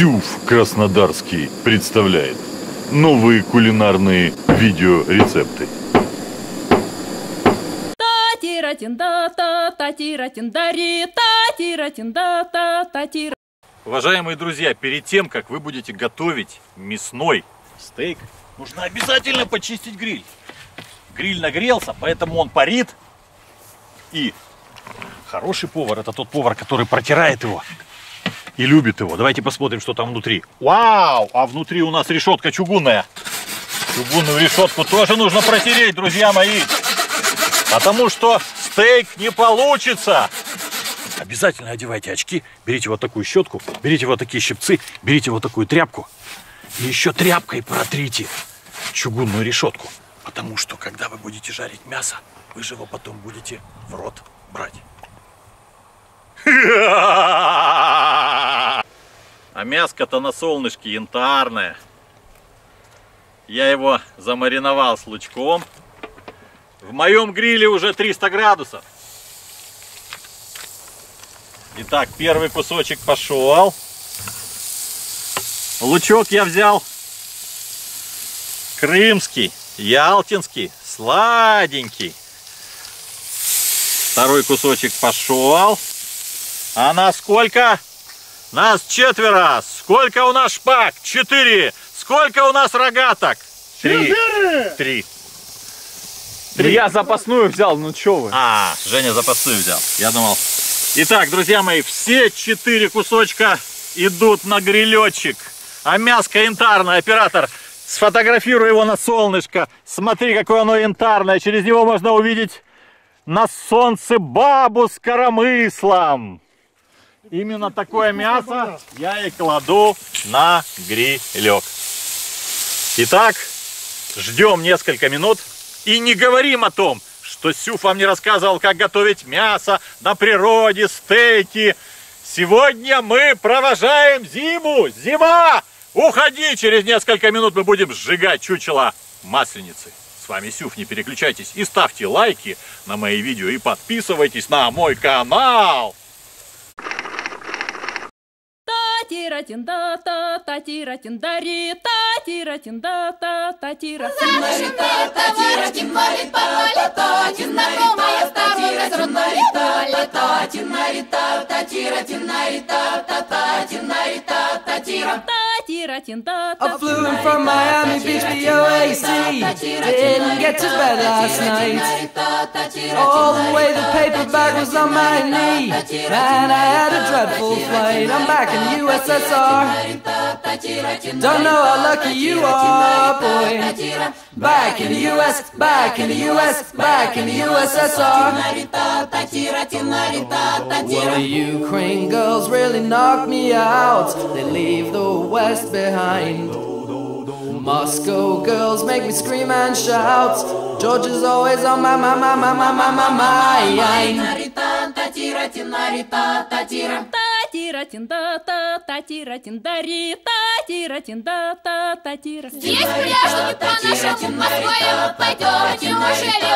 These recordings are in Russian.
Сюф Краснодарский представляет новые кулинарные видеорецепты. Уважаемые друзья, перед тем, как вы будете готовить мясной стейк, нужно обязательно почистить гриль. Гриль нагрелся, поэтому он парит. И хороший повар, это тот повар, который протирает его и любит его. Давайте посмотрим, что там внутри. Вау! А внутри у нас решетка чугунная. Чугунную решетку тоже нужно протереть, друзья мои. Потому что стейк не получится. Обязательно одевайте очки, берите вот такую щетку, берите вот такие щипцы, берите вот такую тряпку. И еще тряпкой протрите чугунную решетку. Потому что, когда вы будете жарить мясо, вы же его потом будете в рот брать. Мяско-то на солнышке янтарное. Я его замариновал с лучком. В моем гриле уже 300 градусов. Итак, первый кусочек пошел. Лучок я взял крымский, ялтинский, сладенький. Второй кусочек пошел. А на сколько? Нас четверо. Сколько у нас шпак? Четыре. Сколько у нас рогаток? Три. Три. Три. Я запасную взял, ну чё вы? А, Женя запасную взял. Я думал. Итак, друзья мои, все четыре кусочка идут на грилечек. А мяско янтарное, оператор, сфотографируй его на солнышко. Смотри, какое оно янтарное. Через него можно увидеть на солнце бабу с коромыслом. Именно такое мясо я и кладу на грилек. Итак, ждем несколько минут и не говорим о том, что Сюф вам не рассказывал, как готовить мясо на природе, стейки. Сегодня мы провожаем зиму. Зима! Уходи! Через несколько минут мы будем сжигать чучело масленицы. С вами Сюф, не переключайтесь и ставьте лайки на мои видео и подписывайтесь на мой канал. Тира тинда та та тира тиндари та тира тинда та та тира тиндари та та тира тиндари та та та знакомая старая тинари та та та тинари та та тира тинари та та та тинари та та I flew in from Miami Beach, the OAC. Didn't get to bed last night. All the way the paper bag was on my knee. Man, I had a dreadful flight. I'm back in the USSR. Don't know how lucky you are, boy. Back in the US, back in the US, back in the USSR. Well, the Ukraine girls really knock me out. They leave the West behind. Moscow girls make me scream and shout. Georgia's always on my, my, my, my, my, my, my, my, my. Тинда та та тира тиндари та тира тинда та та тира Здесь пляшут по-нашему Москве пойдете Неужели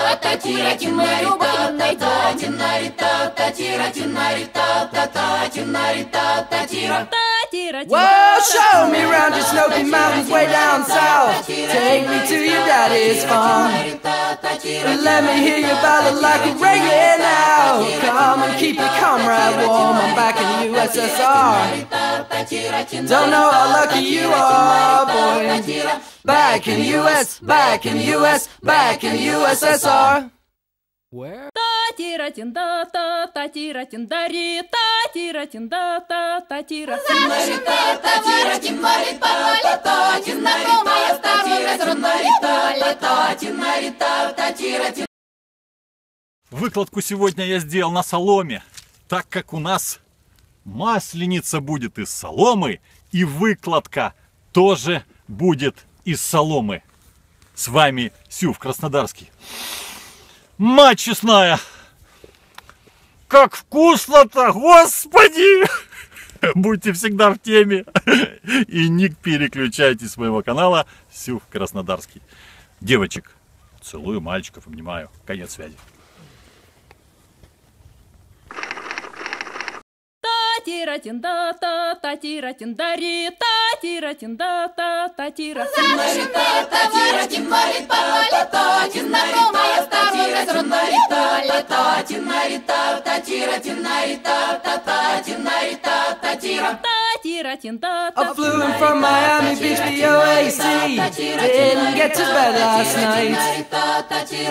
мы любовь найдете Нарита та тира тинарита Whoa, show me round your snowy mountains way down south. Take me to your daddy's farm. Let me hear your ballad like a reggae now. Come and keep your comrade warm. I'm back in the USSR. Don't know how lucky you are, boy. Back in US, back in US, back in USSR. Where? Тира тинда та та тира тиндари та тира тинда та та тира тиндари та та тира тиндари та та та знакомая старая тиндари та тиндари та та тира Выкладку сегодня я сделал на соломе, так как у нас масленица будет из соломы и выкладка тоже будет из соломы. С вами Сюв Краснодарский. Мать честная! Как вкусно-то, господи! Будьте всегда в теме. И не переключайтесь с моего канала Сюх Краснодарский. Девочек, целую, мальчиков обнимаю. Конец связи. Тира тинда та та тира тиндари та тира тинда та та тира тиндари та та тира Тинарит, палата, знакомая старая Тинарита, лета, тинарита, татира, тинарита, та-та, тинарита, татира. та тира тинда I та flew in from Miami Beach, BOAC. Didn't get to bed last night.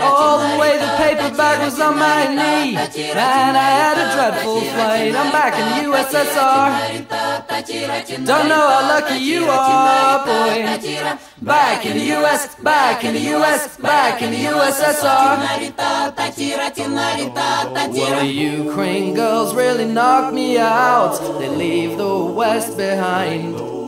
All the way the was on my knee. Man, I had a dreadful flight. I'm back in the USSR. Don't know how lucky you are, boy. Back in the US, back in the US, back in the USSR. Well, the Ukraine girls really knock me out. They leave the West behind.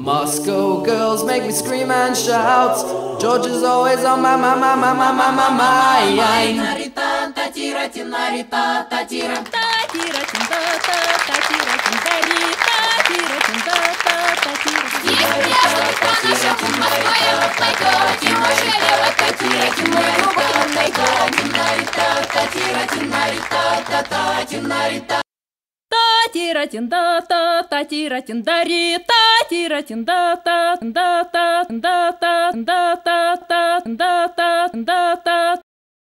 Moscow girls make me scream and shout. Georgia's always on my, my, my, my, my, my, my mind. Тинарита, татира, тинарита, татира. та тира тинда та та тира тиндари та тира тинда та та тира Есть пляжный канашек в Москве, вот найдет Тимошеле, вот татира, тимой, вот найдет Тинарита, татира, тинарита, та-та, тинарита. та тира тинда та та тира тиндари та тира тинда та тинда та